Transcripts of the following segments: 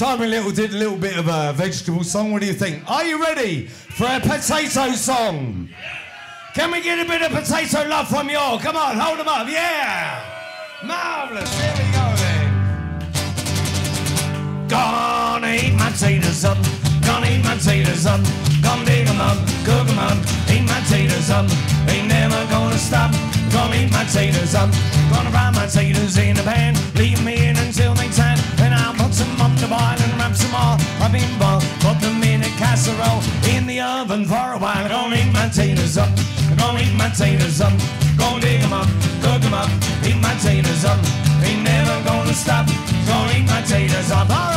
A little did a little bit of a vegetable song. What do you think? Are you ready for a potato song? Can we get a bit of potato love from you all? Come on, hold them up. Yeah. Marvellous. Here we go then. Gonna eat my taters up. Gonna eat my taters up. Gonna dig 'em up, cook 'em up. Eat my taters up. Ain't never gonna stop. Gonna eat my taters up. Gonna fry my taters in a pan. Leave me oven for a while. Gonna eat my taters up. Gonna eat my taters up. Gonna dig 'em up, cook 'em up. Eat my taters up. Ain't never gonna stop. Gonna eat my taters up.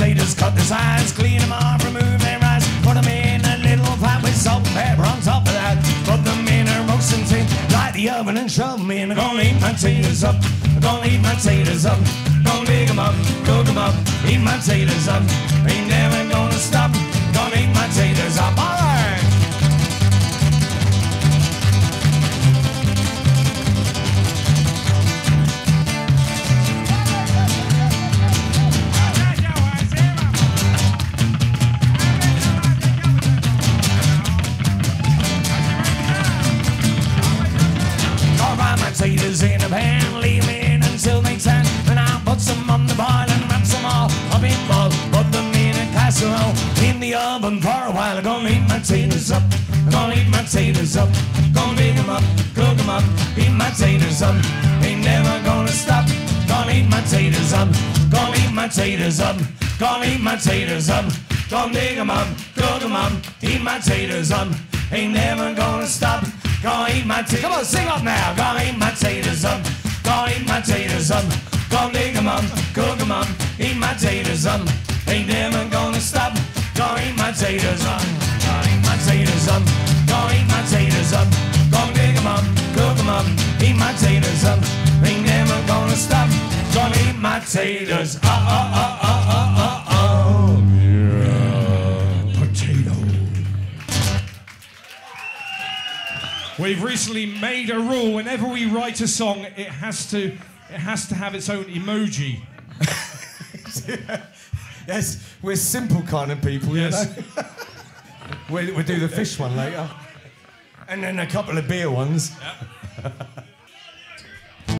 Taters, cut the sides, clean them off, remove their eyes, put them in a little pot with salt and pepper on top of that. Put them in a roasting tin, light the oven and shove them in. I'm gonna eat my taters up, I'm gonna eat my taters up, gonna dig them up, cook them up, eat my taters up. Ain't never gonna stop, gonna eat my taters up. In a pan, leave in until they tan. Then I'll put some on the boil and wrap some all up in bowl. Put them in a casserole in the oven for a while. I'm gonna eat my taters up. I'm gonna eat my taters up. Gonna dig 'em up, cook 'em up, eat my taters up. Ain't never gonna stop. Gonna eat my taters up. Gonna eat my taters up. Gonna eat my taters up. Gonna dig 'em up, cook 'em up, eat my taters up. Ain't never gonna stop. Gonna eat my taters. Come on, sing up now. Gonna eat my taters up. Gonna eat my taters up. Gonna dig 'em up, cook 'em up, eat my taters up. Ain't never gonna stop. Gonna eat my taters up. Gonna eat my taters up. Gonna eat my taters up. Gonna dig 'em up, cook 'em up, eat my taters up. Ain't never gonna stop. Gonna eat my taters. Uh uh uh uh We've recently made a rule. Whenever we write a song, it has to it has to have its own emoji. Yes, we're simple kind of people, you Yes. know. we, we'll do the fish one later. And then a couple of beer ones.